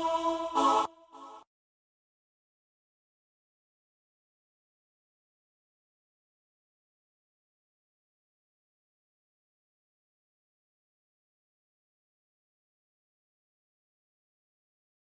Oh.